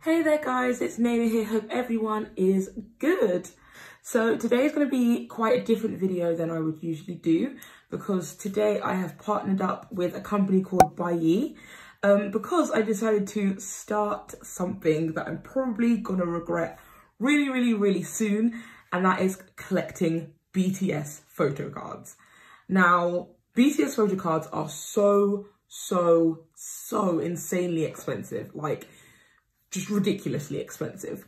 Hey there guys, it's Naomi here, hope everyone is good. So today is going to be quite a different video than I would usually do because today I have partnered up with a company called Buyee um, because I decided to start something that I'm probably going to regret really, really, really soon and that is collecting BTS photo cards. Now, BTS photo cards are so, so, so insanely expensive. Like, just ridiculously expensive.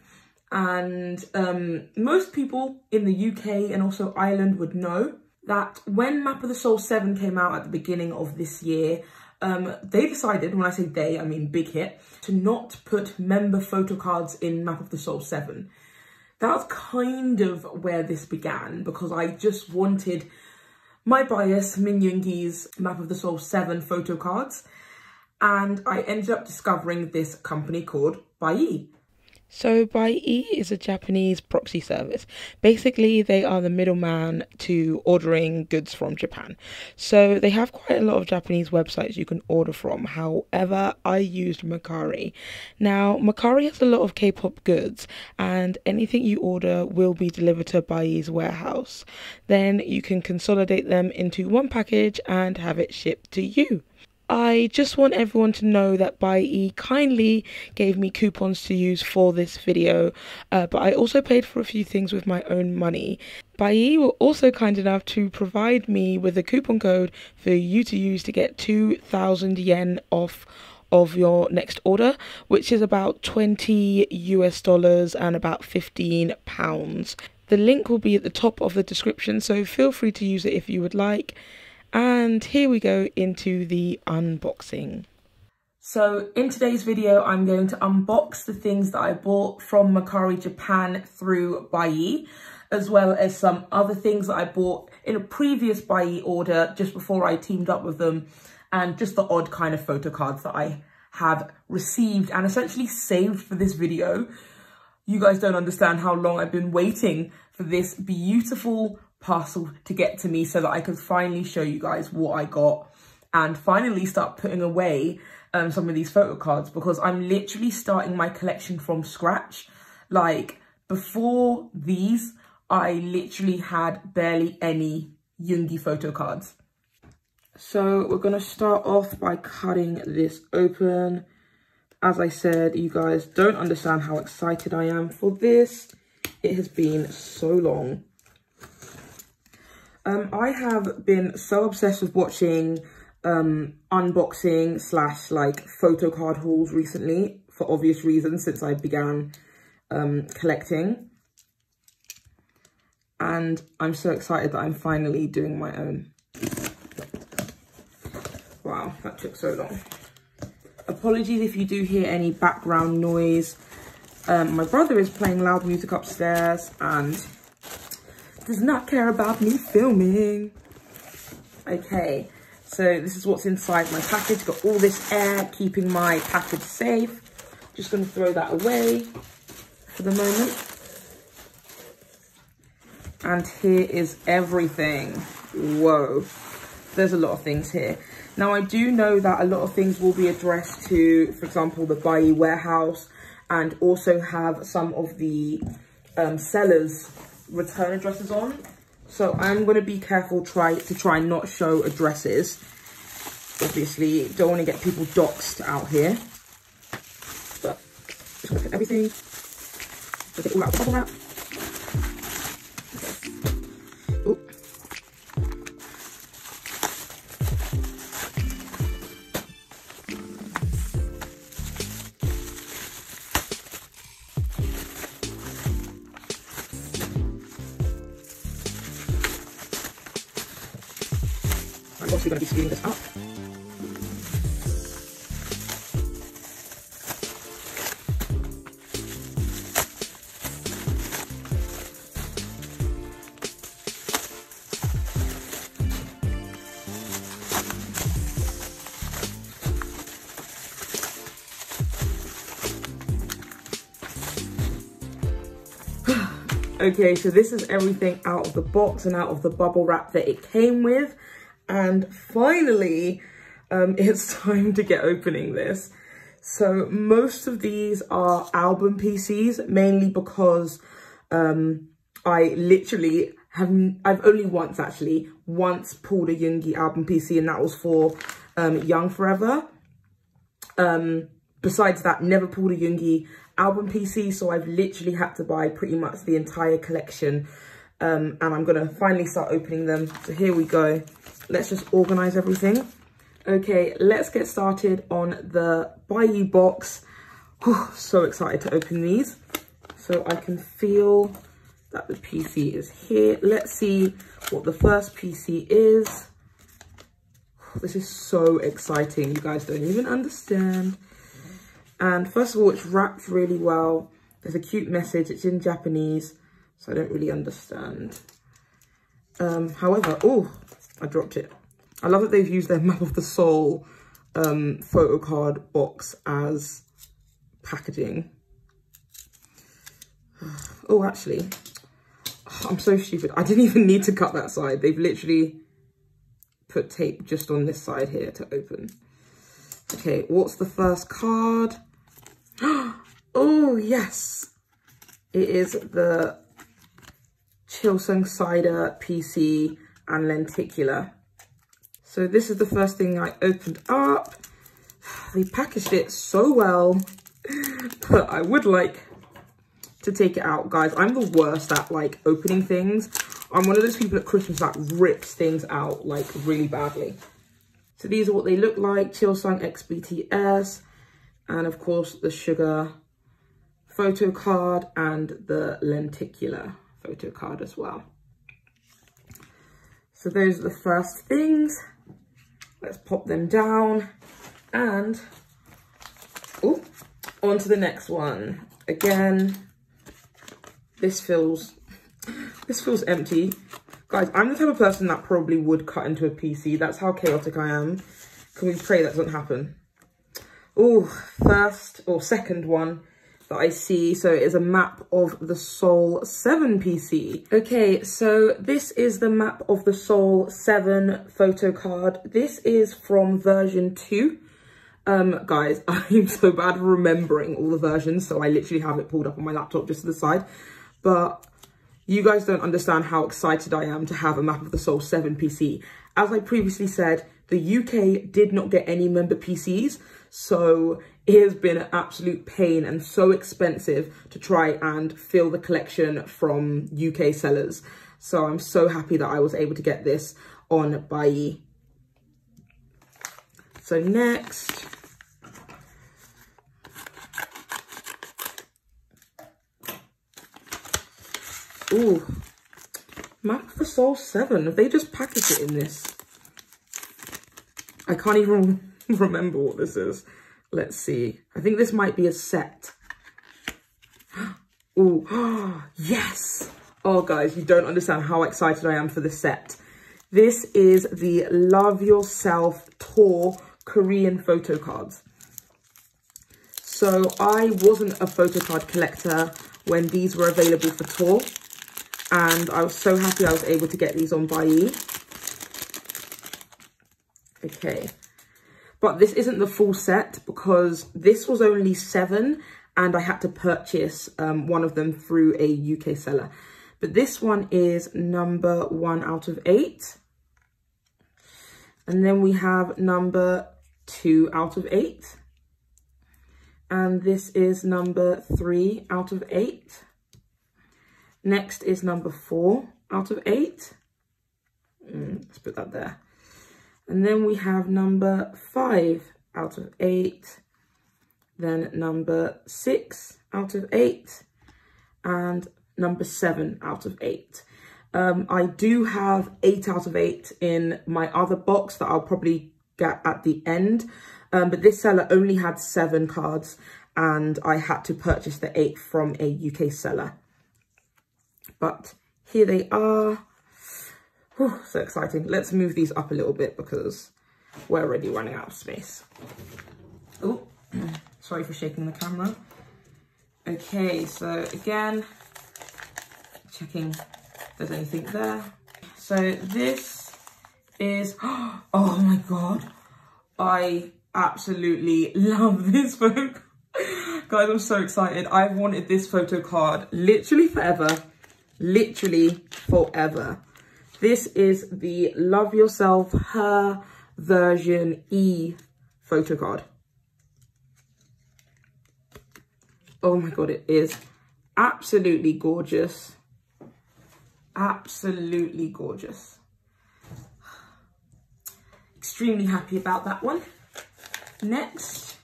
And um, most people in the UK and also Ireland would know that when Map of the Soul 7 came out at the beginning of this year, um, they decided, when I say they, I mean big hit, to not put member photo cards in Map of the Soul 7. That's kind of where this began because I just wanted my bias, Min Yoongi's Map of the Soul 7 photo cards and I ended up discovering this company called Buyee. So, Buyee is a Japanese proxy service. Basically, they are the middleman to ordering goods from Japan. So, they have quite a lot of Japanese websites you can order from. However, I used Mercari. Now, Mercari has a lot of K pop goods, and anything you order will be delivered to Buyee's warehouse. Then you can consolidate them into one package and have it shipped to you. I just want everyone to know that Buyee kindly gave me coupons to use for this video, uh, but I also paid for a few things with my own money. Buyee were also kind enough to provide me with a coupon code for you to use to get 2000 yen off of your next order, which is about 20 US dollars and about 15 pounds. The link will be at the top of the description, so feel free to use it if you would like. And here we go into the unboxing. So in today's video, I'm going to unbox the things that I bought from Mercari Japan through Buyee, as well as some other things that I bought in a previous Buyee order just before I teamed up with them, and just the odd kind of photo cards that I have received and essentially saved for this video. You guys don't understand how long I've been waiting for this beautiful parcel to get to me so that I could finally show you guys what I got and finally start putting away um, some of these photo cards because I'm literally starting my collection from scratch. Like before these, I literally had barely any Yoongi photo cards. So we're going to start off by cutting this open. As I said, you guys don't understand how excited I am for this. It has been so long um, I have been so obsessed with watching um, unboxing slash like photo card hauls recently for obvious reasons since I began um, collecting. And I'm so excited that I'm finally doing my own. Wow, that took so long. Apologies if you do hear any background noise. Um, my brother is playing loud music upstairs and does not care about me filming. Okay, so this is what's inside my package. Got all this air keeping my package safe. Just going to throw that away for the moment. And here is everything. Whoa, there's a lot of things here. Now, I do know that a lot of things will be addressed to, for example, the Buyee warehouse and also have some of the um, sellers return addresses on. So I'm going to be careful try to try and not show addresses. Obviously, don't want to get people doxxed out here. But just look at everything. Look at all that bubble wrap. Okay so this is everything out of the box and out of the bubble wrap that it came with and finally, um, it's time to get opening this. So most of these are album PCs, mainly because um, I literally have, I've only once actually, once pulled a Yoongi album PC and that was for um, Young Forever. Um, besides that, never pulled a Yoongi album PC, so I've literally had to buy pretty much the entire collection. Um, and I'm gonna finally start opening them. So here we go. Let's just organize everything. Okay, let's get started on the Buyee box. Whew, so excited to open these. So I can feel that the PC is here. Let's see what the first PC is. This is so exciting. You guys don't even understand. And first of all, it's wrapped really well. There's a cute message. It's in Japanese, so I don't really understand. Um, however, oh, I dropped it. I love that they've used their Map of the Soul um, photo card box as packaging. Oh, actually, I'm so stupid. I didn't even need to cut that side. They've literally put tape just on this side here to open. Okay, what's the first card? oh, yes. It is the Chilsung Cider PC and Lenticular. So this is the first thing I opened up. They packaged it so well, but I would like to take it out. Guys, I'm the worst at like opening things. I'm one of those people at Christmas that rips things out like really badly. So these are what they look like. Chilsung XBTS and of course the Suga photo card and the lenticular photo card as well. So those are the first things. Let's pop them down and oh, on to the next one. Again, this feels, this feels empty. Guys, I'm the type of person that probably would cut into a PC. That's how chaotic I am. Can we pray that doesn't happen? Oh, first or second one that I see. So it is a map of the Soul 7 PC. Okay, so this is the map of the Soul 7 photo card. This is from version 2. Um, guys, I'm so bad remembering all the versions, so I literally have it pulled up on my laptop just to the side. But you guys don't understand how excited I am to have a map of the Soul 7 PC. As I previously said, the UK did not get any member PCs, so it has been an absolute pain and so expensive to try and fill the collection from UK sellers. So I'm so happy that I was able to get this on Buyee. So next, Ooh, Map for Soul 7. Have they just packaged it in this? I can't even remember what this is. Let's see. I think this might be a set. Oh, yes. Oh, guys, you don't understand how excited I am for this set. This is the Love Yourself Tour Korean photo cards. So I wasn't a photo card collector when these were available for tour. And I was so happy I was able to get these on Buyee. Okay. But this isn't the full set because this was only seven and I had to purchase um, one of them through a UK seller. But this one is number one out of eight. And then we have number two out of eight. And this is number three out of eight. Next is number four out of eight. Mm, let's put that there. And then we have number five out of eight. Then number six out of eight. And number seven out of eight. Um, I do have eight out of eight in my other box that I'll probably get at the end. Um, but this seller only had seven cards and I had to purchase the eight from a UK seller. But here they are. Whew, so exciting. Let's move these up a little bit because we're already running out of space. Oh, sorry for shaking the camera. Okay, so again, checking if there's anything there. So this is, oh my God, I absolutely love this book. Guys, I'm so excited. I've wanted this photo card literally forever. Literally forever. This is the Love Yourself Her version E photo card. Oh my God, it is absolutely gorgeous. Absolutely gorgeous. Extremely happy about that one. Next.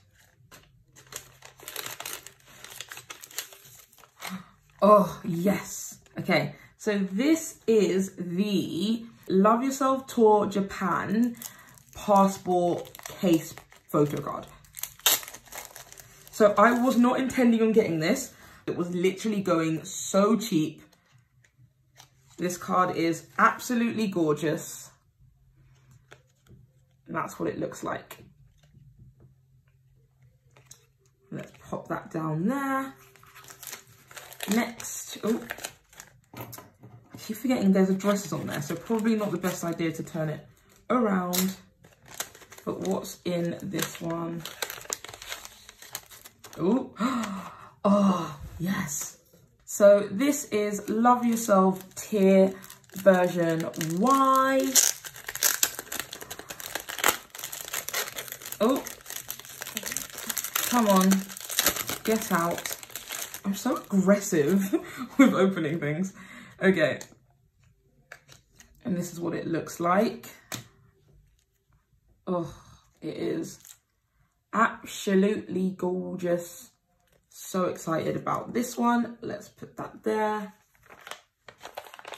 Oh, yes. Okay, so this is the Love Yourself Tour Japan passport case photo card. So I was not intending on getting this. It was literally going so cheap. This card is absolutely gorgeous. And that's what it looks like. Let's pop that down there. Next, oh, I keep forgetting there's addresses on there, so probably not the best idea to turn it around. But what's in this one? Oh, oh, yes. So this is Love Yourself Tear version Y. Oh, come on, get out. I'm so aggressive with opening things. Okay. And this is what it looks like. Oh, it is absolutely gorgeous. So excited about this one. Let's put that there.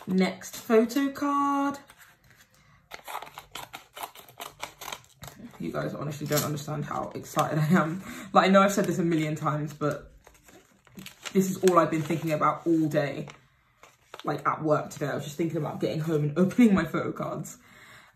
Next photo card. You guys honestly don't understand how excited I am. Like, I know I've said this a million times, but this is all I've been thinking about all day. Like at work today, I was just thinking about getting home and opening my photo cards.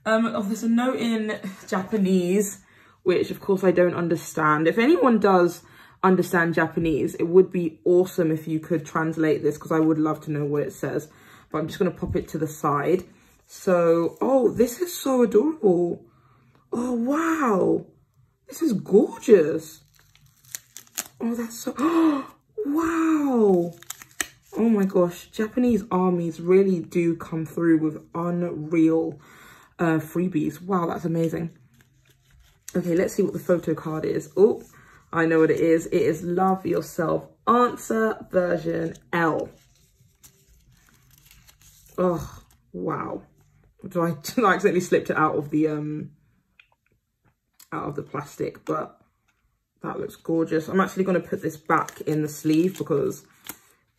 Um, oh, there's a note in Japanese, which of course I don't understand. If anyone does understand Japanese, it would be awesome if you could translate this because I would love to know what it says. But I'm just going to pop it to the side. So, oh, this is so adorable. Oh, wow. This is gorgeous. Oh, that's so... Wow. Oh my gosh, Japanese armies really do come through with unreal uh, freebies. Wow, that's amazing. Okay, let's see what the photo card is. Oh, I know what it is. It is Love Yourself Answer version L. Oh, wow. Do I, I accidentally slipped it out of the um out of the plastic, but that looks gorgeous. I'm actually going to put this back in the sleeve because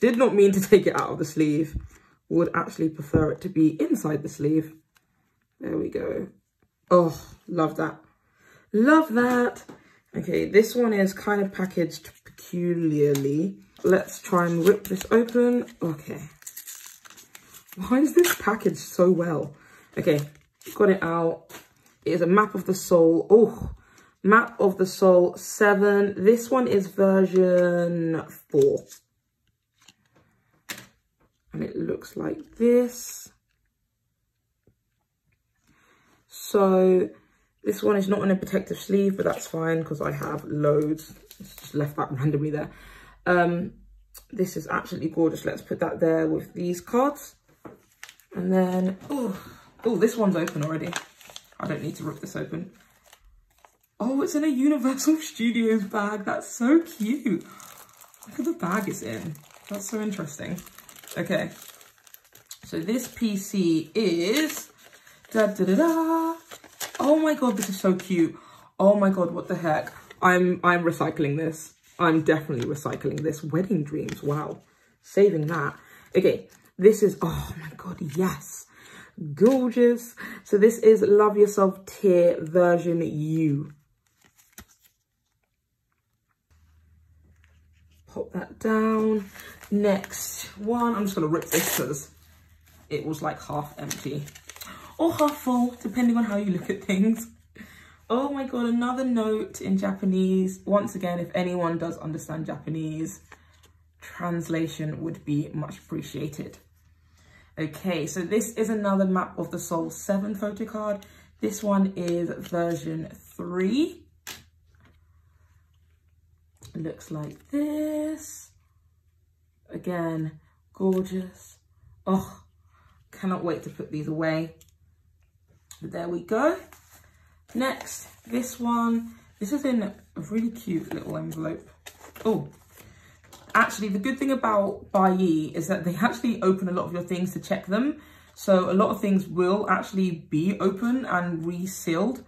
did not mean to take it out of the sleeve. Would actually prefer it to be inside the sleeve. There we go. Oh, love that. Love that. Okay, this one is kind of packaged peculiarly. Let's try and rip this open. Okay. Why is this packaged so well? Okay, got it out. It is a map of the soul. Oh, Map of the Soul 7. This one is version 4. And it looks like this. So this one is not in a protective sleeve, but that's fine because I have loads. Just left that randomly there. Um, this is absolutely gorgeous. Let's put that there with these cards. And then, oh, oh, this one's open already. I don't need to rip this open. Oh, it's in a Universal Studios bag. That's so cute. Look at the bag it's in. That's so interesting. Okay. So this PC is... Da, da, da, da. Oh my god, this is so cute. Oh my god, what the heck. I'm I'm recycling this. I'm definitely recycling this. Wedding Dreams, wow. Saving that. Okay, this is, oh my god, yes. Gorgeous. So this is Love Yourself Tear version U. pop that down. Next one, I'm just gonna rip this because it was like half empty or half full, depending on how you look at things. Oh my God, another note in Japanese. Once again, if anyone does understand Japanese, translation would be much appreciated. Okay, so this is another Map of the Soul 7 photo card. This one is version 3. Looks like this. Again, gorgeous. Oh, cannot wait to put these away. But there we go. Next, this one. This is in a really cute little envelope. Oh, actually the good thing about Buyee is that they actually open a lot of your things to check them. So a lot of things will actually be open and resealed.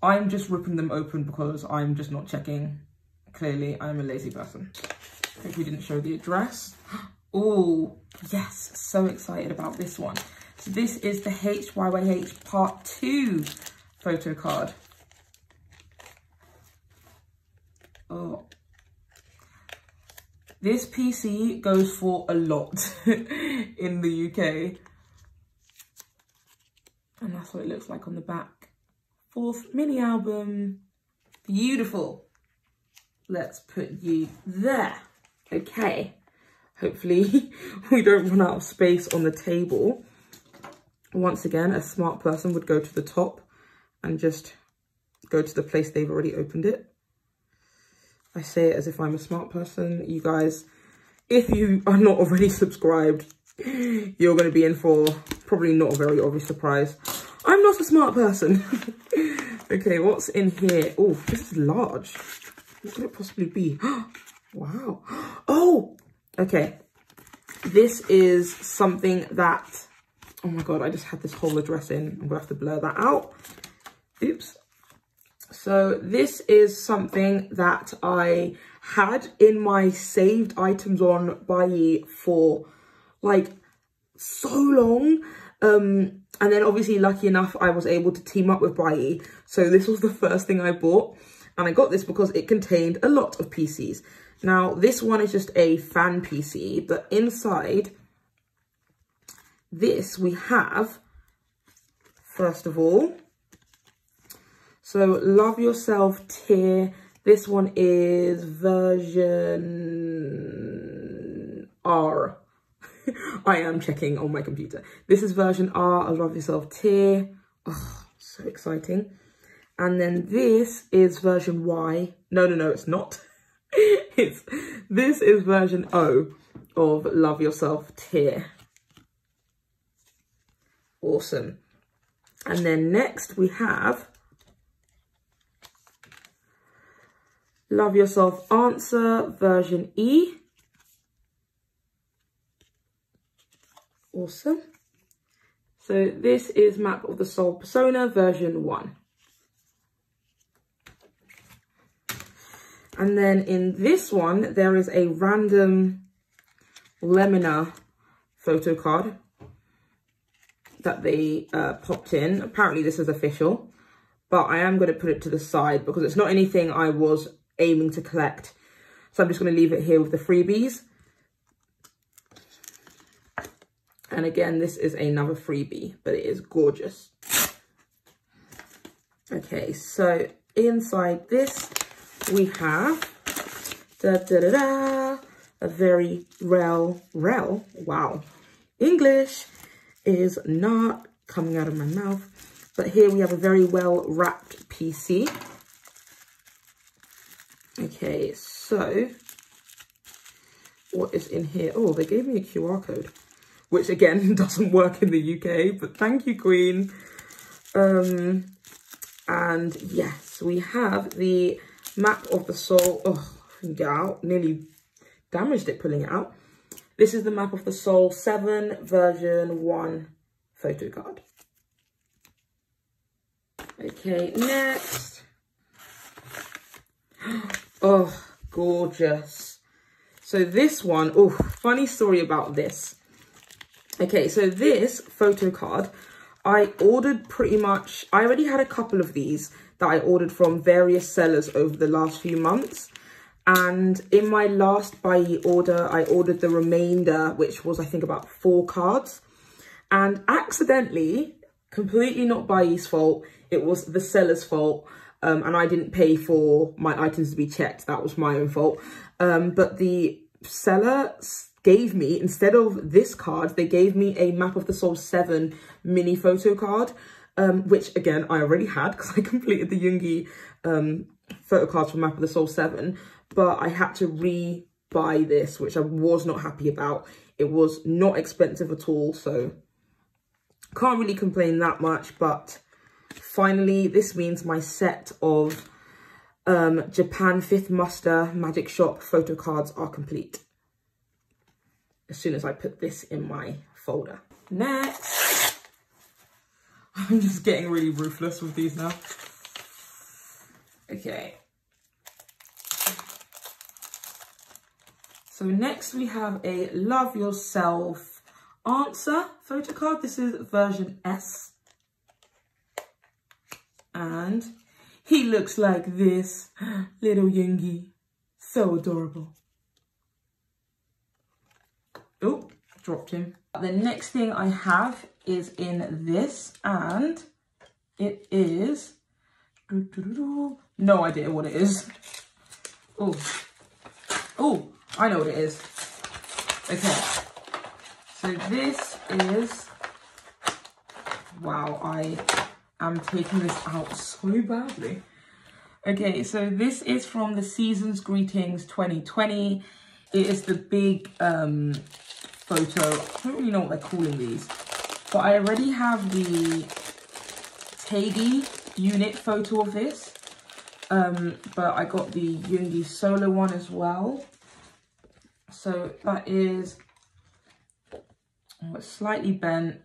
I'm just ripping them open because I'm just not checking. Clearly, I'm a lazy person. Hope we didn't show the address. Oh, yes, so excited about this one. So this is the HYYH Part 2 photo card. Oh, this PC goes for a lot in the UK. And that's what it looks like on the back. Fourth mini album. Beautiful. Let's put you there. Okay. Hopefully we don't run out of space on the table. Once again, a smart person would go to the top and just go to the place they've already opened it. I say it as if I'm a smart person. You guys, if you are not already subscribed, you're going to be in for probably not a very obvious surprise. I'm not a smart person. okay, what's in here? Oh, this is large. What could it possibly be? wow. Oh, okay. This is something that, oh my God, I just had this whole address in. I'm to have to blur that out. Oops. So this is something that I had in my saved items on Buyee for like so long. Um, and then obviously lucky enough, I was able to team up with Buyee. So this was the first thing I bought. And I got this because it contained a lot of PCs. Now, this one is just a fan PC, but inside this we have, first of all, so Love Yourself Tear. This one is version R. I am checking on my computer. This is version R of Love Yourself Tear. Oh, so exciting. And then this is version Y. No, no, no, it's not. it's This is version O of Love Yourself Tear. Awesome. And then next we have Love Yourself Answer version E. Awesome. So this is Map of the Soul Persona version 1. And then in this one, there is a random Lemina photo card that they uh, popped in. Apparently this is official, but I am going to put it to the side because it's not anything I was aiming to collect. So I'm just going to leave it here with the freebies. And again, this is another freebie, but it is gorgeous. Okay, so inside this, we have da, da, da, da, a very rel, rel, wow. English is not coming out of my mouth. But here we have a very well wrapped PC. Okay, so what is in here? Oh, they gave me a QR code, which again doesn't work in the UK, but thank you, Queen. Um, and yes, we have the map of the soul. Oh, get out, nearly damaged it pulling it out. This is the map of the soul 7 version 1 photo card. Okay, next. Oh, gorgeous. So this one, oh, funny story about this. Okay, so this photo card, I ordered pretty much, I already had a couple of these that I ordered from various sellers over the last few months. And in my last Buyee order, I ordered the remainder, which was I think about four cards. And accidentally, completely not Buyee's fault, it was the seller's fault um, and I didn't pay for my items to be checked. That was my own fault. Um, but the seller gave me, instead of this card, they gave me a Map of the Soul 7 mini photo card, um, which again, I already had because I completed the Yoongi um, photo cards for Map of the Soul 7. but I had to re-buy this, which I was not happy about. It was not expensive at all, so can't really complain that much, but finally, this means my set of um, Japan 5th Muster Magic Shop photo cards are complete. As soon as I put this in my folder. Next, I'm just getting really ruthless with these now. Okay. So next we have a Love Yourself answer photo card. This is version S. And he looks like this, little Yoongi. So adorable. Oh, dropped him. The next thing I have is in this and it is, no idea what it is. Oh, oh, I know what it is. Okay, so this is, wow, I am taking this out so badly. Okay, so this is from the Season's Greetings 2020. It is the big um, photo. I don't really know what they're calling these. But I already have the Taegi unit photo of this. Um, but I got the Yoongi solo one as well. So that is oh, slightly bent.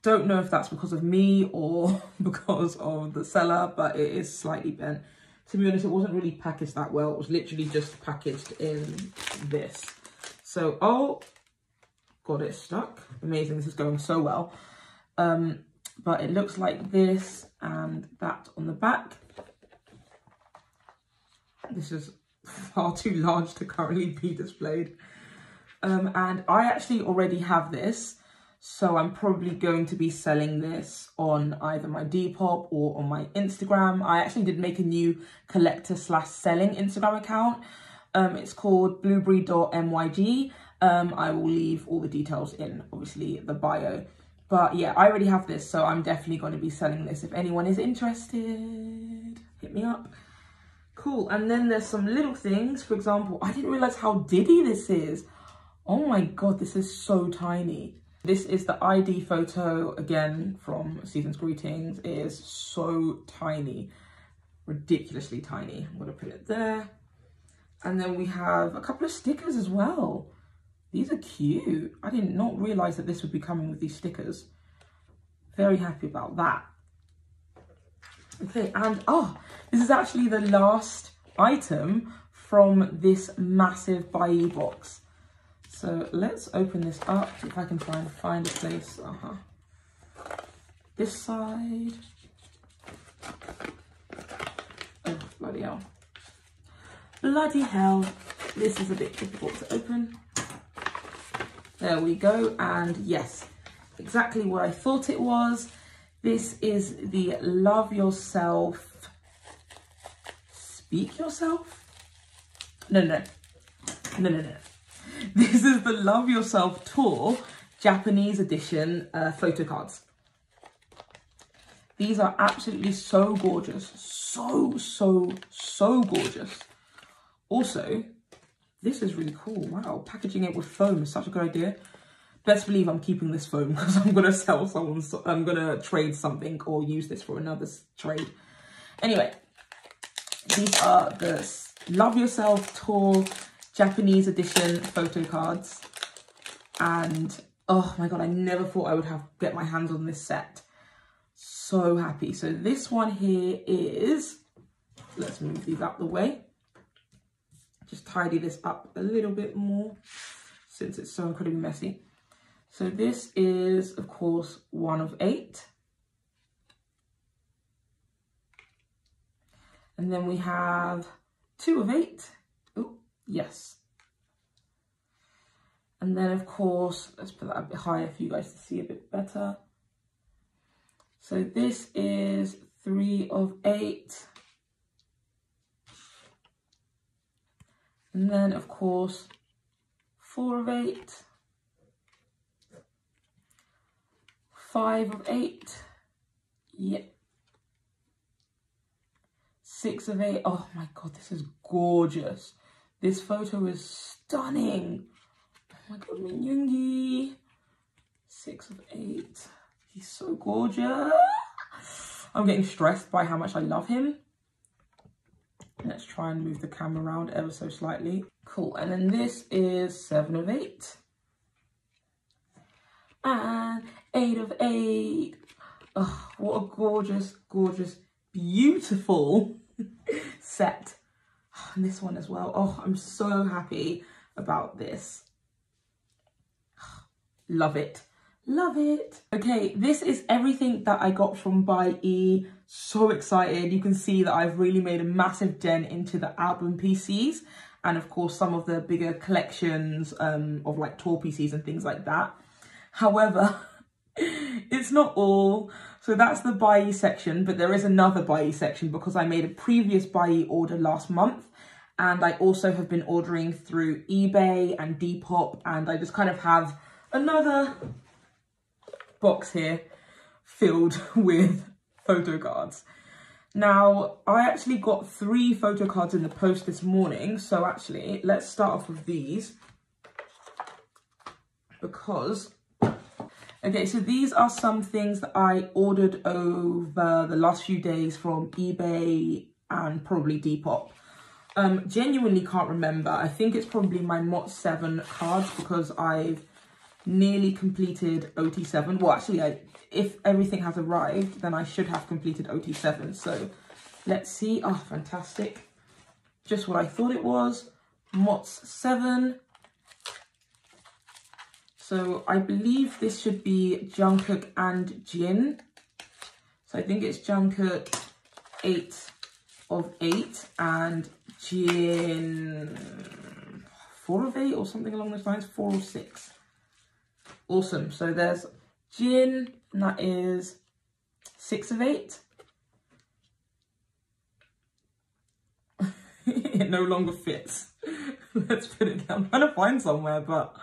Don't know if that's because of me or because of the seller, but it is slightly bent. To be honest, it wasn't really packaged that well. It was literally just packaged in this. So, oh, got it stuck. Amazing, this is going so well. Um, but it looks like this and that on the back. This is far too large to currently be displayed. Um, and I actually already have this. So I'm probably going to be selling this on either my Depop or on my Instagram. I actually did make a new collector slash selling Instagram account. Um, it's called blueberry.myg. Um, I will leave all the details in, obviously, the bio. But yeah, I already have this, so I'm definitely going to be selling this. If anyone is interested, hit me up. Cool. And then there's some little things. For example, I didn't realize how diddy this is. Oh my God, this is so tiny. This is the ID photo, again, from Season's Greetings. It is so tiny, ridiculously tiny. I'm gonna put it there. And then we have a couple of stickers as well. These are cute. I did not realize that this would be coming with these stickers. Very happy about that. Okay, and oh, this is actually the last item from this massive Buyee box. So let's open this up, if I can and find a place. Uh-huh. This side. Oh, bloody hell. Bloody hell. This is a bit difficult to open. There we go. And yes, exactly what I thought it was. This is the Love Yourself, Speak Yourself? No, no, no, no, no. This is the Love Yourself Tour Japanese edition uh, photo cards. These are absolutely so gorgeous. So, so, so gorgeous. Also, this is really cool. Wow, packaging it with foam is such a good idea. Best believe I'm keeping this foam because I'm going to sell someone, I'm going to trade something or use this for another trade. Anyway, these are the Love Yourself Tour Japanese edition photo cards. And oh my god, I never thought I would have get my hands on this set. So happy. So this one here is, let's move these out the way. Just tidy this up a little bit more since it's so incredibly messy. So this is, of course, one of eight. And then we have two of eight. Oh, Yes. And then of course, let's put that a bit higher for you guys to see a bit better. So this is three of eight. And then of course, four of eight. Five of eight. Yep. Six of eight. Oh my God, this is gorgeous This photo is stunning. Oh my god, Yoongi. Six of eight. He's so gorgeous. I'm getting stressed by how much I love him. Let's try and move the camera around ever so slightly. Cool, and then this is seven of eight. And eight of eight. Oh, what a gorgeous, gorgeous, beautiful set. Oh, and this one as well. Oh, I'm so happy about this. Love it. Love it. Okay, this is everything that I got from By E. So excited. You can see that I've really made a massive dent into the album PCs and of course some of the bigger collections um, of like tour PCs and things like that. However, it's not all. So that's the E section, but there is another E section because I made a previous E order last month and I also have been ordering through eBay and Depop and I just kind of have another box here filled with photo cards. Now, I actually got three photo cards in the post this morning. So actually, let's start off with these. Because, okay, so these are some things that I ordered over the last few days from eBay and probably Depop. Um, genuinely can't remember. I think it's probably my MOT 7 cards because I've nearly completed OT7. Well, actually, I, if everything has arrived, then I should have completed OT7. So let's see. Oh, fantastic. Just what I thought it was. MOTS 7. So I believe this should be Jungkook and Jin. So I think it's Jungkook 8 of 8 and Jin 4 of 8 or something along those lines, 4 or 6. Awesome. So there's Jin, and that is six of eight. it no longer fits. Let's put it down. I'm trying to find somewhere, but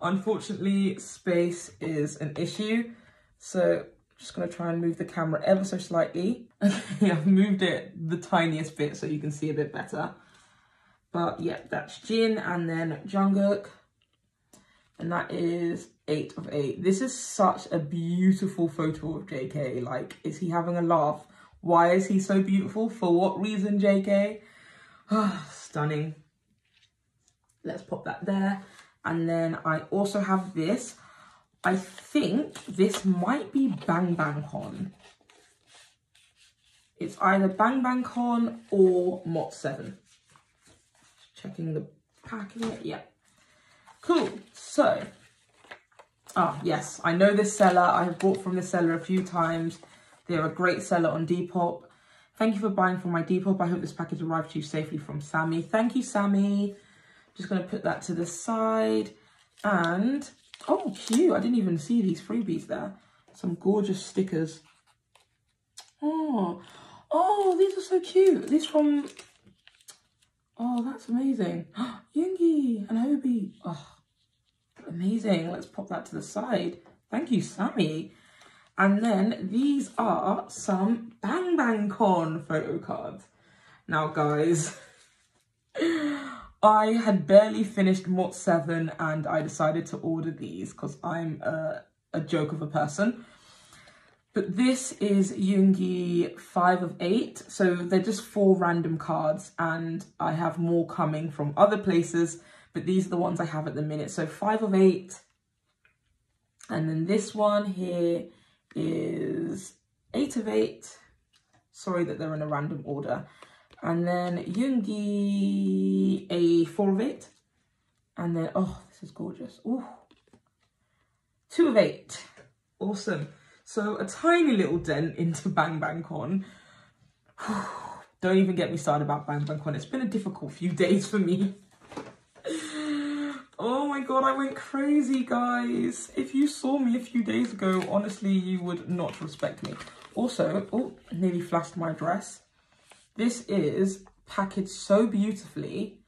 unfortunately space is an issue. So I'm just going to try and move the camera ever so slightly. Okay, I've moved it the tiniest bit so you can see a bit better. But yeah, that's Jin and then Jungkook. And that is eight of eight. This is such a beautiful photo of JK. Like, is he having a laugh? Why is he so beautiful? For what reason, JK? Stunning. Let's pop that there. And then I also have this. I think this might be Bang Bang Con. It's either Bang Bang Con or Mot 7. Checking the packing. Yeah. Cool. So Oh, yes, I know this seller. I have bought from this seller a few times. They're a great seller on Depop. Thank you for buying from my Depop. I hope this package arrived to you safely from Sammy. Thank you, Sammy. Just going to put that to the side. And, oh, cute. I didn't even see these freebies there. Some gorgeous stickers. Oh, oh, these are so cute. These from, oh, that's amazing. Yoongi and Hobi. Oh, Amazing. Let's pop that to the side. Thank you, Sammy. And then these are some Bang Bang Con photo cards. Now, guys, I had barely finished Mot 7 and I decided to order these because I'm a, a joke of a person. But this is Yoongi 5 of 8. So they're just four random cards and I have more coming from other places but these are the ones I have at the minute. So five of eight. And then this one here is eight of eight. Sorry that they're in a random order. And then Yoongi, a four of eight. And then, oh, this is gorgeous. Ooh. Two of eight. Awesome. So a tiny little dent into Bang Bang Con. Don't even get me started about Bang Bang Con. It's been a difficult few days for me. Oh my god, I went crazy, guys. If you saw me a few days ago, honestly, you would not respect me. Also, oh, nearly flashed my dress. This is packaged so beautifully.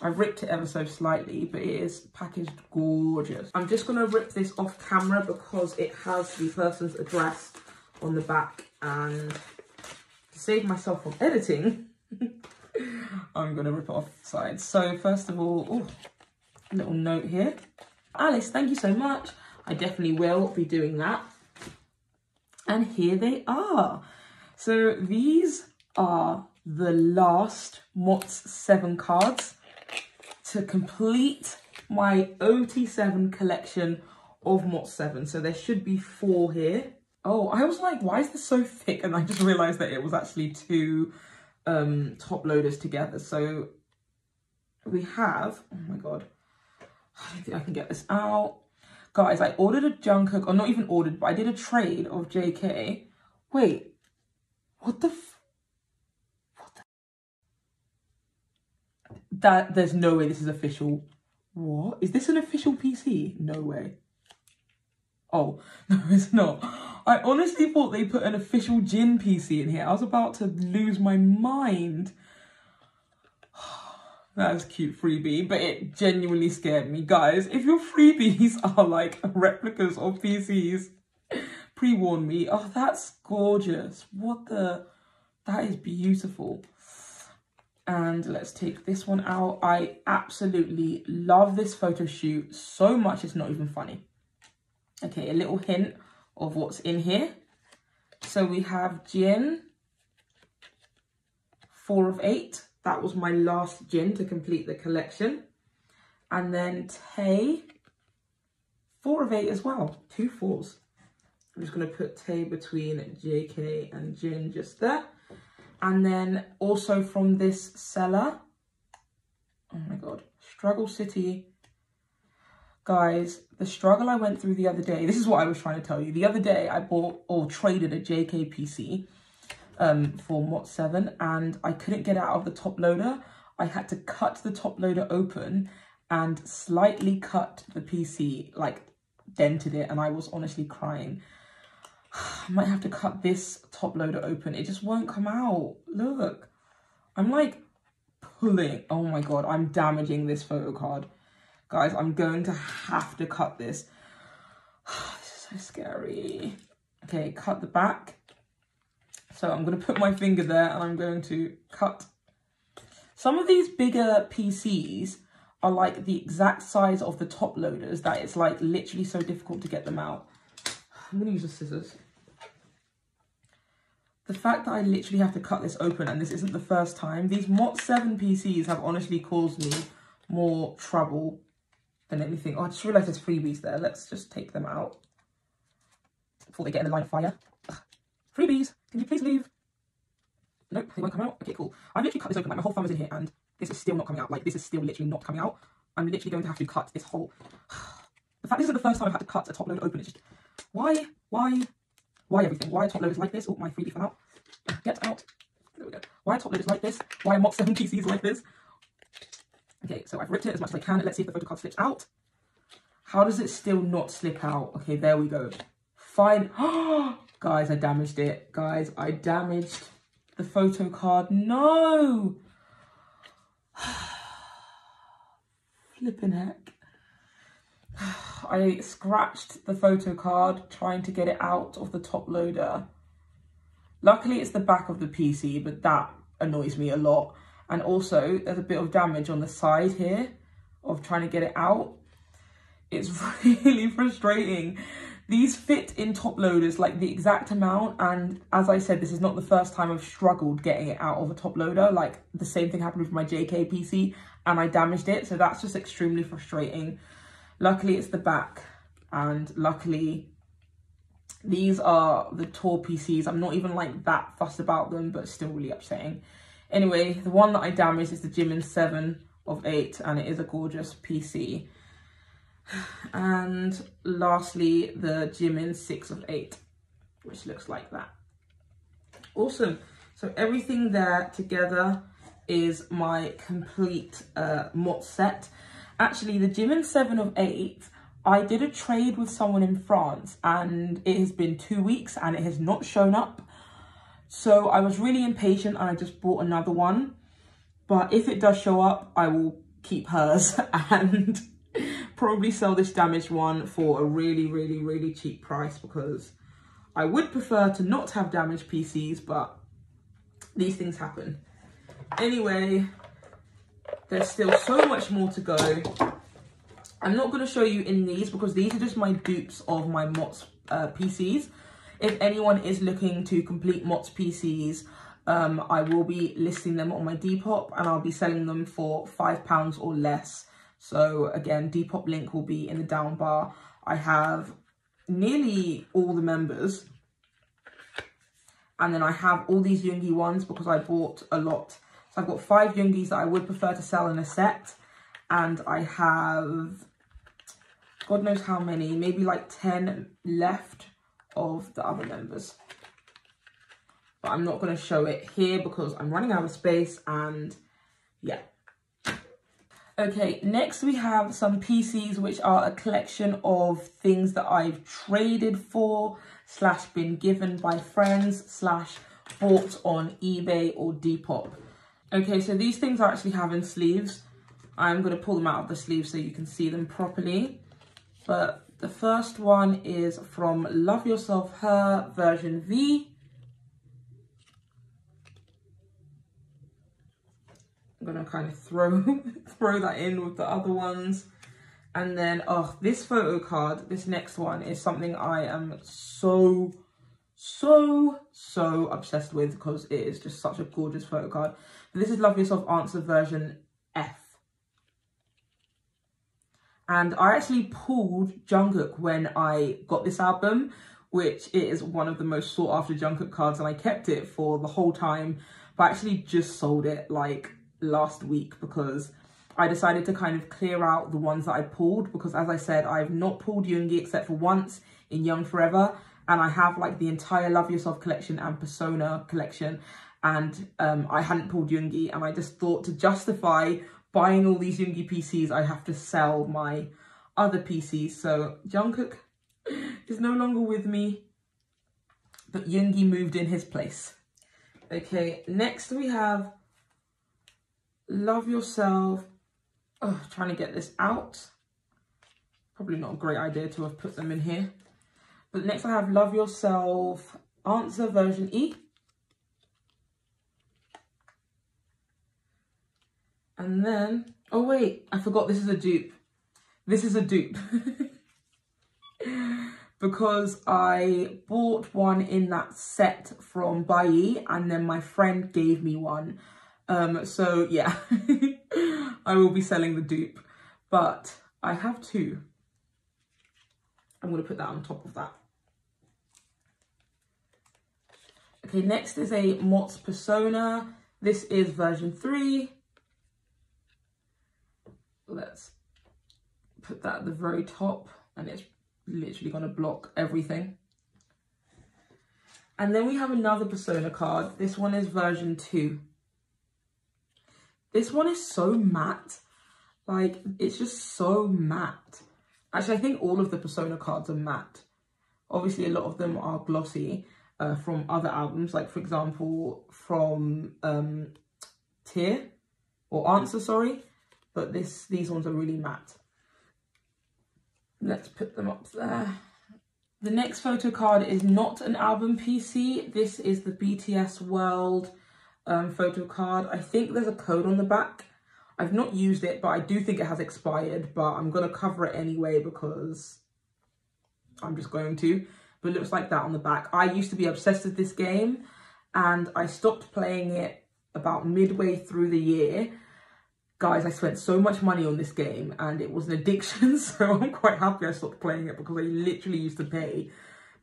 I ripped it ever so slightly, but it is packaged gorgeous. I'm just going to rip this off camera because it has the person's address on the back and to save myself from editing, I'm going to rip it off the side. So first of all, ooh, little note here. Alice, thank you so much. I definitely will be doing that. And here they are. So these are the last MOTS 7 cards to complete my OT7 collection of MOTS 7. So there should be four here. Oh, I was like, why is this so thick? And I just realised that it was actually two um, top loaders together. So we have, oh my God, I think I can get this out. Guys, I ordered a Jungkook, or not even ordered, but I did a trade of JK. Wait, what the what the That, there's no way this is official. What? Is this an official PC? No way. Oh, no, it's not. I honestly thought they put an official Jin PC in here. I was about to lose my mind. That is cute freebie, but it genuinely scared me. Guys, if your freebies are like replicas of PCs, pre-warn me. Oh, that's gorgeous. What the... That is beautiful. And let's take this one out. I absolutely love this photo shoot so much it's not even funny. Okay, a little hint of what's in here. So we have Jin, four of eight. That was my last Jin to complete the collection. And then Tae, four of eight as well, two fours. I'm just going to put Tae between JK and Jin just there. And then also from this seller, oh my God, Struggle City. Guys, the struggle I went through the other day, this is what I was trying to tell you. The other day I bought or traded a JK PC um, for MOT 7 and I couldn't get out of the top loader. I had to cut the top loader open and slightly cut the PC, like dented it and I was honestly crying. I might have to cut this top loader open. It just won't come out. Look, I'm like pulling. Oh my God, I'm damaging this photo card. Guys, I'm going to have to cut this. this is so scary. Okay, cut the back. So I'm going to put my finger there and I'm going to cut. Some of these bigger PCs are like the exact size of the top loaders that it's like literally so difficult to get them out. I'm going to use the scissors. The fact that I literally have to cut this open and this isn't the first time, these MOT 7 PCs have honestly caused me more trouble than anything. Oh, I just realised there's freebies there. Let's just take them out before they get in the line of fire. Freebies, can you please leave? Nope, they won't come out. Okay, cool. I've literally cut this open, like my whole thumb is in here and this is still not coming out. Like this is still literally not coming out. I'm literally going to have to cut this whole... the fact this is the first time I've had to cut a top load open, it's just... Why? Why? Why everything? Why are top loaders like this? Oh, my freebie fell out. Get out. There we go. Why are top loaders like this? Why are MOT 7 PCs like this? Okay, so I've ripped it as much as I can. Let's see if the photo card slips out. How does it still not slip out? Okay, there we go. Fine. Oh, Guys, I damaged it. Guys, I damaged the photo card. No! Flipping heck. I scratched the photo card trying to get it out of the top loader. Luckily, it's the back of the PC, but that annoys me a lot. And also, there's a bit of damage on the side here of trying to get it out. It's really frustrating. These fit in top loaders like the exact amount. And as I said, this is not the first time I've struggled getting it out of a top loader. Like the same thing happened with my JK PC and I damaged it. So that's just extremely frustrating. Luckily, it's the back. And luckily, these are the tour PCs. I'm not even like that fussed about them, but still really upsetting. Anyway, the one that I damaged is the Jimin 7 of 8 and it is a gorgeous PC. And lastly, the Jimin 6 of 8, which looks like that. Awesome. So everything there together is my complete uh, MOT set. Actually, the Jimin 7 of 8, I did a trade with someone in France and it has been two weeks and it has not shown up. So I was really impatient and I just bought another one. But if it does show up, I will keep hers and probably sell this damaged one for a really, really, really cheap price because I would prefer to not have damaged PCs, but these things happen. Anyway, there's still so much more to go. I'm not going to show you in these because these are just my dupes of my MOTS uh, PCs. If anyone is looking to complete MOTS PCs, um, I will be listing them on my Depop and I'll be selling them for £5 or less. So again, Depop link will be in the down bar. I have nearly all the members. And then I have all these Yoongi ones because I bought a lot. So I've got five Yoongis that I would prefer to sell in a set. And I have, God knows how many, maybe like 10 left of the other members but I'm not going to show it here because I'm running out of space and yeah. Okay, next we have some PCs which are a collection of things that I've traded for slash been given by friends slash bought on eBay or Depop. Okay, so these things are actually having sleeves. I'm going to pull them out of the sleeve so you can see them properly. But the first one is from Love Yourself Her version V. I'm gonna kind of throw throw that in with the other ones. And then, oh, this photo card, this next one is something I am so, so, so obsessed with because it is just such a gorgeous photo card. This is Love Yourself Answer version F. And I actually pulled Jungkook when I got this album, which is one of the most sought after Jungkook cards and I kept it for the whole time, but I actually just sold it like last week because I decided to kind of clear out the ones that I pulled because as I said, I've not pulled Yoongi except for once in Young Forever and I have like the entire Love Yourself collection and Persona collection and um, I hadn't pulled Yoongi and I just thought to justify buying all these Yoongi PCs, I have to sell my other PCs. So Jungkook is no longer with me, but Yoongi moved in his place. Okay, next we have love yourself. Oh, trying to get this out. Probably not a great idea to have put them in here. But next I have Love Yourself Answer version E. And then, oh wait, I forgot this is a dupe. This is a dupe. because I bought one in that set from Buyee and then my friend gave me one um, so yeah, I will be selling the dupe, but I have two. I'm to put that on top of that. Okay, next is a MOTS Persona. This is version 3. Let's put that at the very top and it's literally to block everything. And then we have another Persona card. This one is version 2. This one is so matte. Like, it's just so matte. Actually, I think all of the Persona cards are matte. Obviously, a lot of them are glossy uh, from other albums. Like, for example, from um, Tear or Answer, sorry. But this these ones are really matte. Let's put them up there. The next photo card is not an album PC. This is the BTS World um, photo card. I think there's a code on the back. I've not used it, but I do think it has expired, but I'm going to cover it anyway because I'm just going to. But it looks like that on the back. I used to be obsessed with this game and I stopped playing it about midway through the year. Guys, I spent so much money on this game and it was an addiction, so I'm quite happy I stopped playing it because I literally used to pay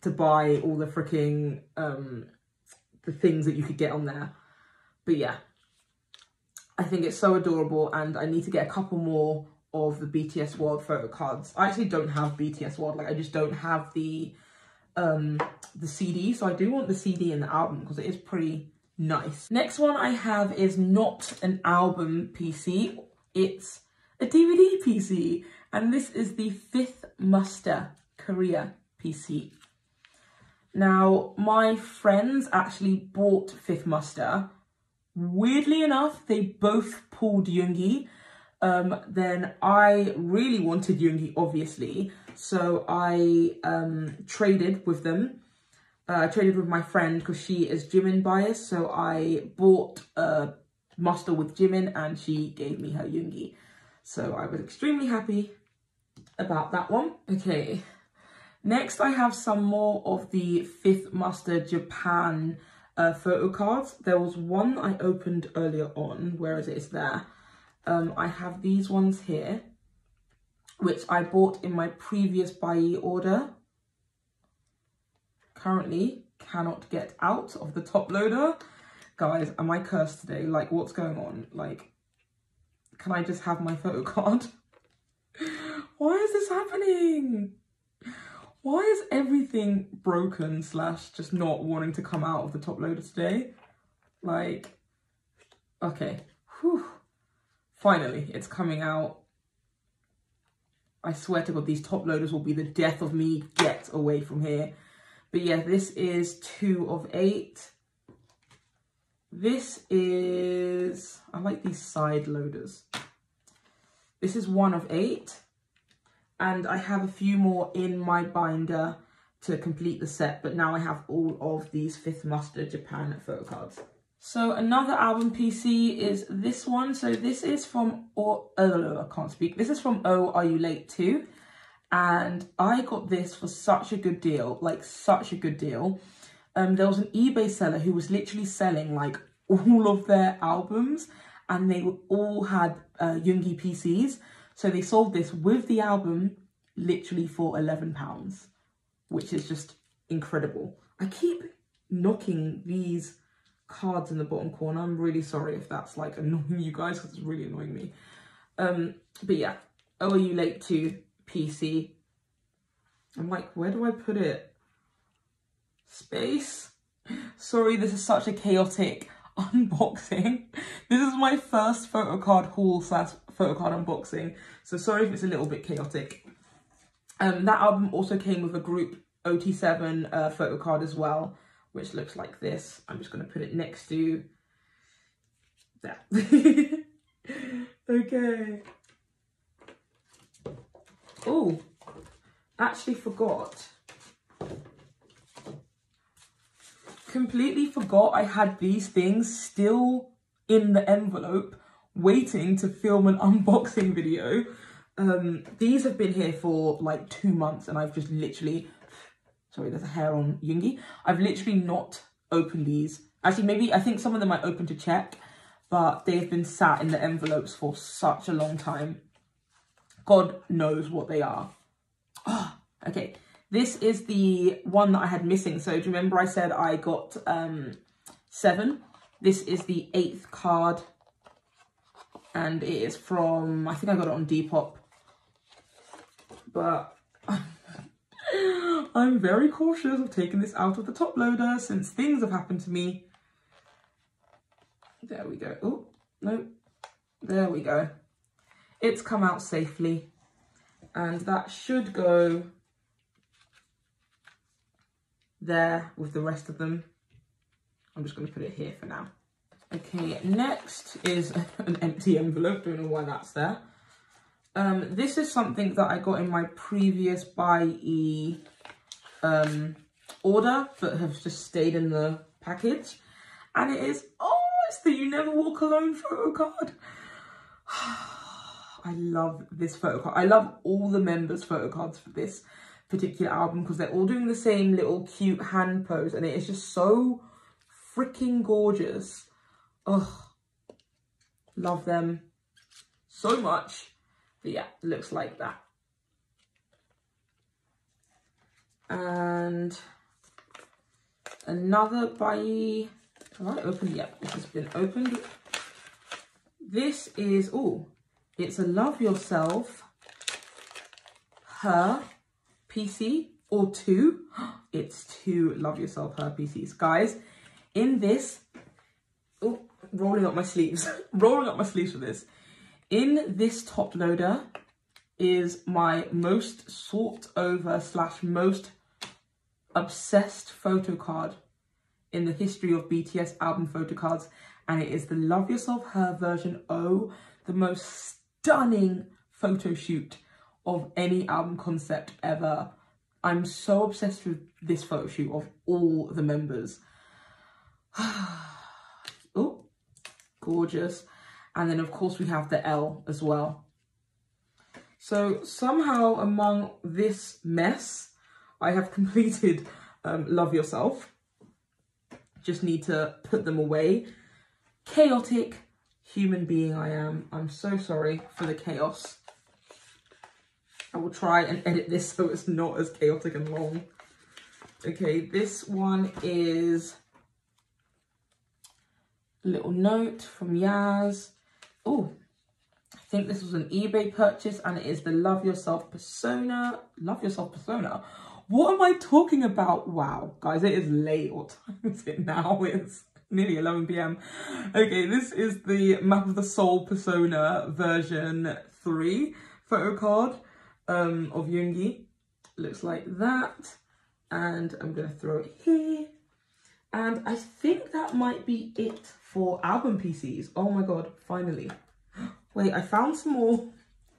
to buy all the freaking um, the things that you could get on there. But yeah, I think it's so adorable and I need to get a couple more of the BTS World photo cards. I actually don't have BTS World, like I just don't have the um the CD. So I do want the CD and the album because it is pretty nice. Next one I have is not an album PC, it's a DVD PC. And this is the Fifth Muster Korea PC. Now, my friends actually bought Fifth Muster Weirdly enough, they both pulled Yoongi. Um, then I really wanted Yoongi, obviously. So I um, traded with them. Uh, I traded with my friend because she is Jimin biased. So I bought a muster with Jimin and she gave me her Yoongi. So I was extremely happy about that one. Okay, next I have some more of the Fifth Muster Japan uh, photo cards. There was one I opened earlier on, where is it? It's there. Um, I have these ones here, which I bought in my previous buy order. Currently cannot get out of the top loader. Guys, am I cursed today? Like, what's going on? Like, can I just have my photo card? Why is this happening? Why is everything broken slash just not wanting to come out of the top loader today? Like, okay. Whew. Finally, it's coming out. I swear to God, these top loaders will be the death of me. Get away from here. But yeah, this is two of eight. This is, I like these side loaders. This is one of eight. And I have a few more in my binder to complete the set. But now I have all of these Fifth Muster Japan photo cards. So another album PC is this one. So this is from, or oh, I can't speak. This is from Oh, Are You Late Too? And I got this for such a good deal, like such a good deal. Um, there was an eBay seller who was literally selling like all of their albums and they all had uh, Yoongi PCs. So they sold this with the album literally for £11, which is just incredible. I keep knocking these cards in the bottom corner. I'm really sorry if that's like annoying you guys because it's really annoying me. Um, but yeah, oh, are you late to PC? I'm like, where do I put it? Space? Sorry, this is such a chaotic unboxing. This is my first photo card haul slash photo card unboxing. So sorry if it's a little bit chaotic. Um, that album also came with a group OT7 uh, photo card as well which looks like this. I'm just going to put it next to that. okay. Oh, actually forgot. Completely forgot I had these things still in the envelope waiting to film an unboxing video. Um, these have been here for like two months and I've just literally Sorry, there's a hair on Yoongi. I've literally not opened these. Actually, maybe I think some of them I opened to check, but they've been sat in the envelopes for such a long time. God knows what they are. Oh, okay. This is the one that I had missing. So do you remember I said I got um, seven? This is the eighth card. And it is from, I think I got it on Depop. But I'm very cautious of taking this out of the top loader since things have happened to me. There we go. Oh, no. There we go. It's come out safely. And that should go there with the rest of them. I'm just going to put it here for now. Okay, next is an empty envelope. Don't know why that's there. Um, this is something that I got in my previous Bai E um, order, but have just stayed in the package. And it is, oh, it's the You Never Walk Alone photo card. I love this photo card. I love all the members' photo cards for this particular album because they're all doing the same little cute hand pose and it is just so freaking gorgeous. Oh, love them so much. But yeah, looks like that. And another by, have I opened? Yep, it has been opened. This is, oh, it's a Love Yourself, Her PC, or two. It's two Love Yourself, Her PCs. Guys, in this, oh, rolling up my sleeves, rolling up my sleeves for this. In this top loader is my most sought over slash most obsessed photo card in the history of BTS album photo cards and it is the Love Yourself Her version O, the most stunning photo shoot of any album concept ever. I'm so obsessed with this photo shoot of all the members. oh, gorgeous. And then of course we have the L as well. So somehow among this mess, I have completed um, Love Yourself. Just need to put them away. Chaotic human being I am. I'm so sorry for the chaos. I will try and edit this so it's not as chaotic and long. Okay, this one is a little note from Yaz. Oh, I think this was an eBay purchase and it is the Love Yourself Persona. Love Yourself Persona. What am I talking about? Wow, guys, it is late. What time is it now? It's nearly 11 p.m. Okay, this is the Map of the Soul Persona version 3 photo card um, of Yoongi. Looks like that. And I'm going to throw it here. And I think that might be it for album PCs. Oh my god, finally. Wait, I found some more.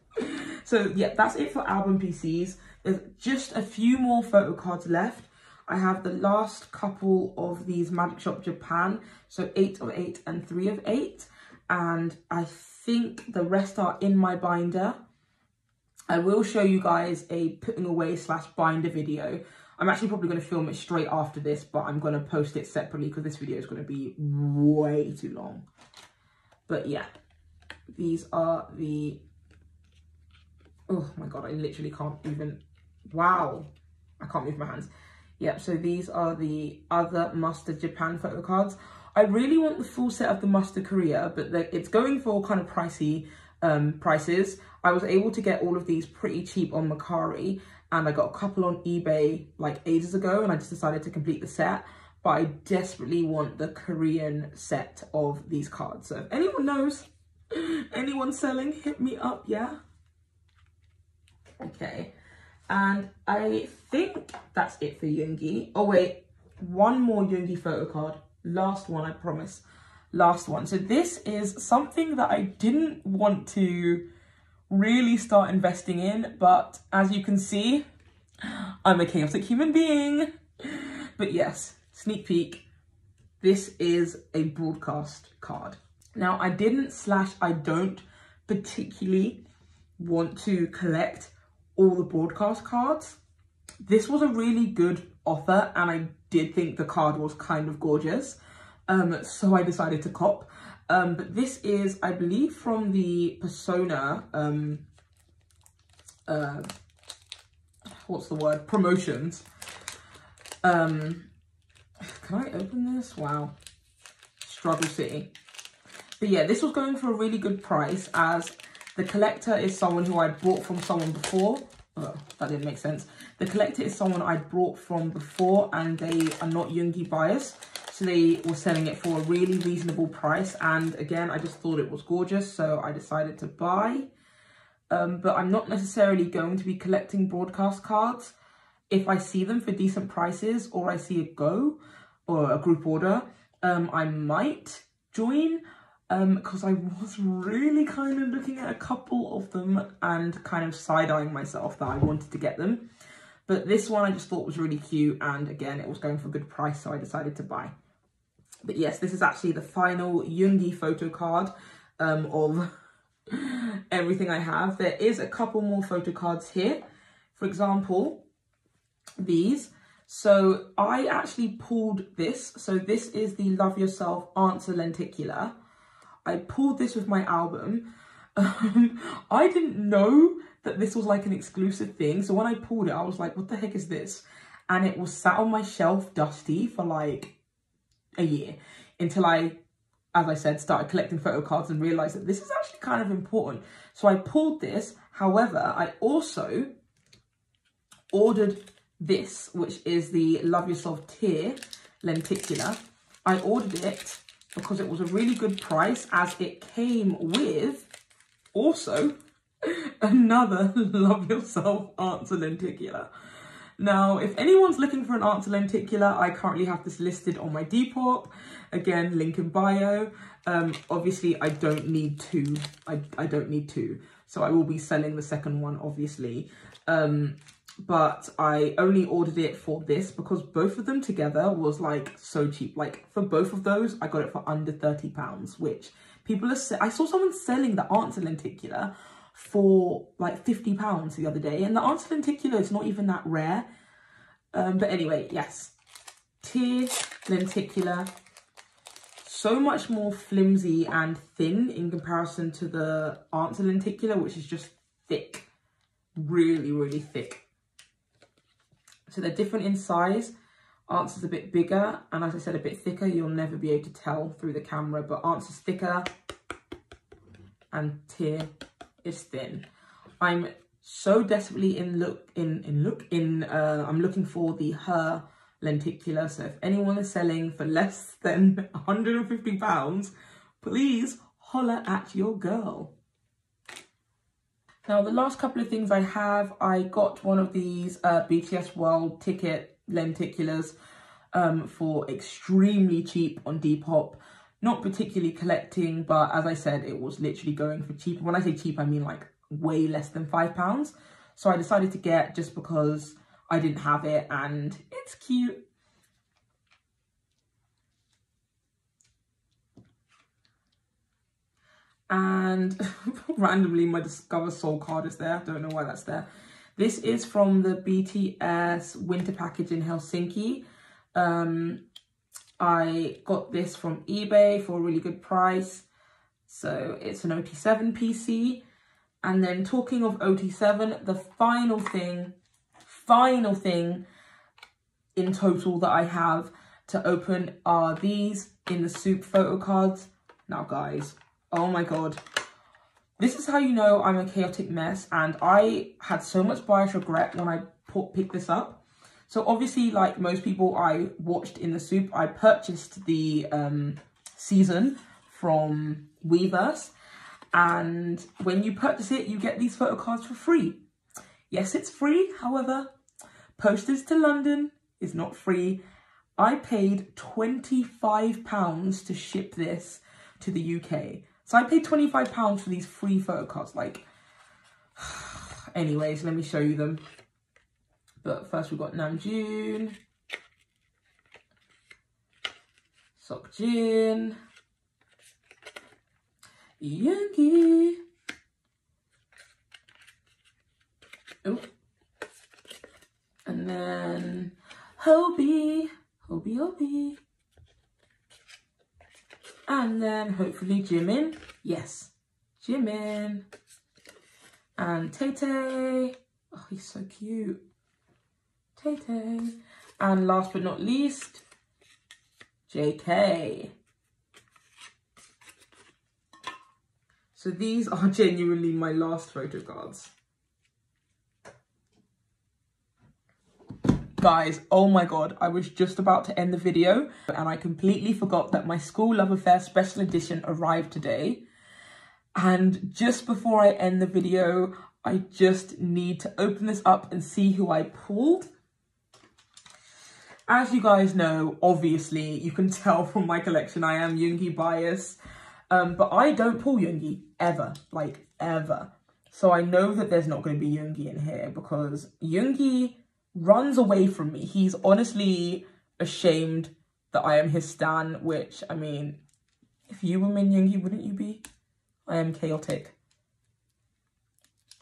so yeah, that's it for album PCs. There's just a few more photo cards left. I have the last couple of these Magic Shop Japan. So 8 of 8 and 3 of 8. And I think the rest are in my binder. I will show you guys a putting away slash binder video. I'm actually probably going to film it straight after this, but I'm going to post it separately because this video is going to be way too long. But yeah, these are the... Oh my god, I literally can't even... Wow, I can't move my hands. Yep, so these are the other Muster Japan photo cards. I really want the full set of the Muster Korea, but it's going for kind of pricey um, prices. I was able to get all of these pretty cheap on Mercari and I got a couple on eBay like ages ago and I just decided to complete the set. But I desperately want the Korean set of these cards. So if anyone knows, anyone selling, hit me up, yeah? Okay, and I think that's it for Yoongi. Oh wait, one more Yoongi photo card. Last one, I promise last one. So this is something that I didn't want to really start investing in, but as you can see, I'm a chaotic human being. But yes, sneak peek, this is a broadcast card. Now I didn't slash I don't particularly want to collect all the broadcast cards. This was a really good offer and I did think the card was kind of gorgeous. Um, so I decided to cop. Um, but this is, I believe, from the Persona, um, uh, what's the word, promotions. Um, can I open this? Wow. Struggle City. But yeah, this was going for a really good price as the collector is someone who I bought from someone before. Oh, that didn't make sense. The collector is someone I brought from before and they are not Yoongi biased they were selling it for a really reasonable price. And again, I just thought it was gorgeous. So I decided to buy. Um, but I'm not necessarily going to be collecting broadcast cards. If I see them for decent prices or I see a go or a group order, um, I might join because um, I was really kind of looking at a couple of them and kind of side-eyeing myself that I wanted to get them. But this one I just thought was really cute and again, it was going for a good price, so I decided to buy. But yes, this is actually the final Yoongi photo card um, of everything I have. There is a couple more photo cards here. For example, these. So I actually pulled this. So this is the Love Yourself Answer Lenticular. I pulled this with my album. Um, I didn't know that this was like an exclusive thing. So when I pulled it, I was like, what the heck is this? And it was sat on my shelf dusty for like a year until I, as I said, started collecting photo cards and realised that this is actually kind of important. So I pulled this. However, I also ordered this, which is the Love Yourself Tear Lenticular. I ordered it because it was a really good price as it came with also another Love Yourself Answer Lenticular. Now, if anyone's looking for an answer lenticular, I currently have this listed on my Depop. Again, link in bio. Um, obviously, I don't need two. I, I don't need two. So I will be selling the second one, obviously. Um, but I only ordered it for this because both of them together was like so cheap. Like for both of those, I got it for under £30, which People are, I saw someone selling the answer lenticular for like 50 pounds the other day. And the answer lenticular is not even that rare. Um, but anyway, yes. Tear lenticular. So much more flimsy and thin in comparison to the answer lenticular, which is just thick. Really, really thick. So they're different in size. Answer's a bit bigger and as I said, a bit thicker. You'll never be able to tell through the camera, but Answer's thicker and Tear is thin. I'm so desperately in look in in look in uh I'm looking for the her lenticular. So if anyone is selling for less than 150 pounds, please holler at your girl. Now the last couple of things I have, I got one of these uh, BTS World ticket lenticulars um, for extremely cheap on Depop. Not particularly collecting, but as I said, it was literally going for cheap. When I say cheap, I mean like way less than five pounds. So I decided to get just because I didn't have it and it's cute. And randomly my Discover Soul card is there. I don't know why that's there. This is from the BTS winter package in Helsinki. Um, I got this from eBay for a really good price. So it's an OT7 PC. And then talking of OT7, the final thing, final thing in total that I have to open are these In the SOOP photo cards. Now guys, oh my god. This is how you know I'm a chaotic mess and I had so much bias regret when I picked this up. So obviously, like most people I watched In the SOOP, I purchased the um, season from Weverse and when you purchase it, you get these photo cards for free. Yes, it's free. However, postage to London is not free. I paid £25 to ship this to the UK. So I paid £25 for these free photo cards. Like, anyways, let me show you them. But first we've got Namjoon, Seokjin, Yoongi. Oh. And then Hobi, Hobi, Hobi. And then hopefully Jimin. Yes, Jimin. And Tay Tay. Oh, he's so cute. Tay Tay. And last but not least, JK. So these are genuinely my last photo cards. Guys, oh my god, I was just about to end the video and I completely forgot that my Skool Luv Affair special edition arrived today. And just before I end the video, I just need to open this up and see who I pulled. As you guys know, obviously, you can tell from my collection I am Yoongi bias. Um, but I don't pull Yoongi, ever, like, ever. So I know that there's not going to be Yoongi in here because Yoongi runs away from me. He's honestly ashamed that I am his stan, which, I mean, if you were Min Yoongi, wouldn't you be? I am chaotic.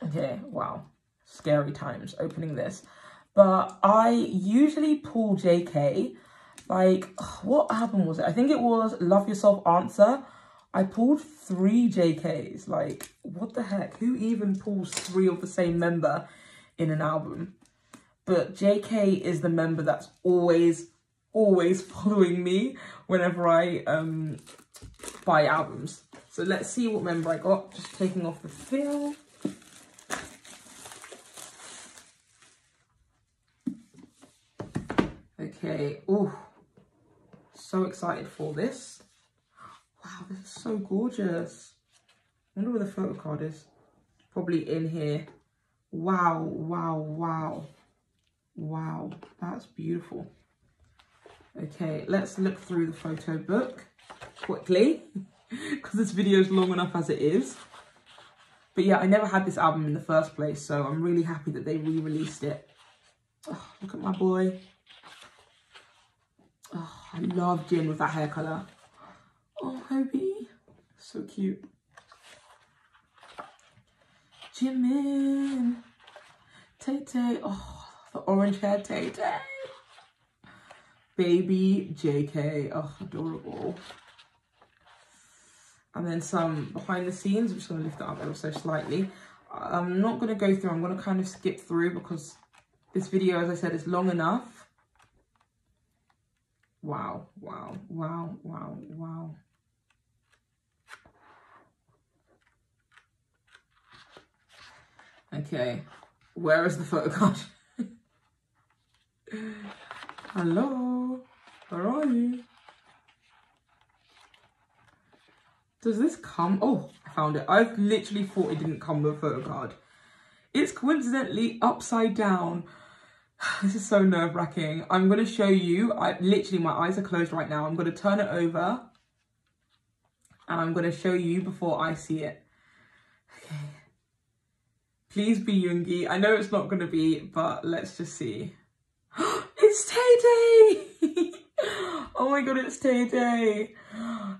Okay, wow. Scary times opening this. But I usually pull JK. Like, what album was it? I think it was Love Yourself Answer. I pulled three JKs. Like, what the heck? Who even pulls three of the same member in an album? But JK is the member that's always, always following me whenever I um, buy albums. So let's see what member I got. Just taking off the film. Okay, oh, so excited for this. Wow, this is so gorgeous. I wonder where the photo card is. Probably in here. Wow, wow, wow. Wow, that's beautiful. Okay, let's look through the photo book quickly because this video is long enough as it is. But yeah, I never had this album in the first place, so I'm really happy that they re-released it. Oh, look at my boy. I love Jin with that hair colour. Oh, Hobi. so cute. Jimin. Tay Tay. Oh, the orange hair Tay Tay. Baby JK. Oh, adorable. And then some behind the scenes. I'm just going to lift it up ever so slightly. I'm not going to go through. I'm going to kind of skip through because this video, as I said, is long enough. Wow, wow, wow, wow, wow. Okay, where is the photo card? Hello, where are you? Does this come? Oh, I found it. I literally thought it didn't come with a photo card. It's coincidentally upside down. This is so nerve wracking. I'm going to show you. I literally, my eyes are closed right now. I'm going to turn it over and I'm going to show you before I see it. Okay. Please be Yoongi. I know it's not going to be, but let's just see. it's Tay oh my god, it's Tay.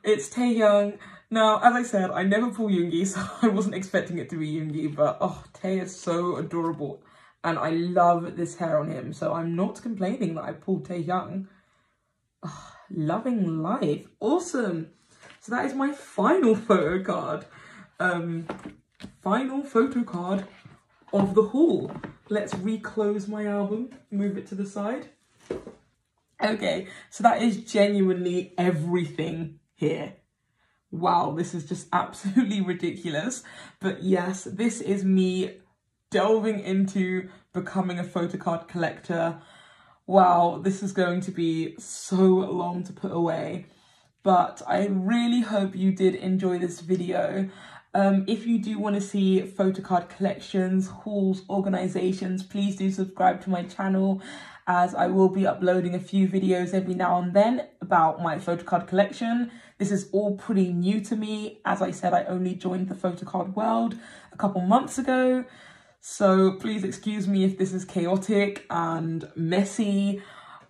It's Taehyung. Now, as I said, I never pull Yoongi, so I wasn't expecting it to be Yoongi, but oh, Tay is so adorable. And I love this hair on him, so I'm not complaining that I pulled Taehyung. Oh, loving life. Awesome. So that is my final photo card. Um, final photo card of the haul. Let's reclose my album, move it to the side. Okay, so that is genuinely everything here wow, this is just absolutely ridiculous. But yes, this is me delving into becoming a photocard collector. Wow, this is going to be so long to put away. But I really hope you did enjoy this video. Um, if you do want to see photocard collections, hauls, organisations, please do subscribe to my channel as I will be uploading a few videos every now and then about my photocard collection. This is all pretty new to me. As I said, I only joined the photocard world a couple months ago. So please excuse me if this is chaotic and messy.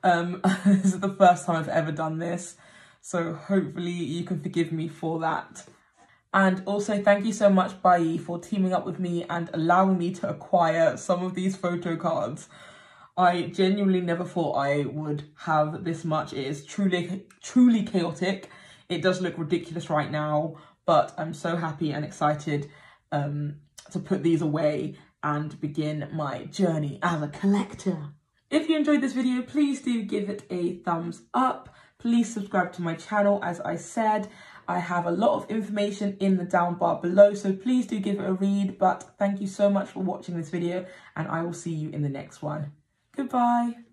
Um, this is the first time I've ever done this. So hopefully you can forgive me for that. And also thank you so much, Buyee for teaming up with me and allowing me to acquire some of these photo cards. I genuinely never thought I would have this much. It is truly, truly chaotic. It does look ridiculous right now, but I'm so happy and excited um, to put these away and begin my journey as a collector. If you enjoyed this video, please do give it a thumbs up. Please subscribe to my channel. As I said, I have a lot of information in the down bar below, so please do give it a read. But thank you so much for watching this video, and I will see you in the next one. Goodbye.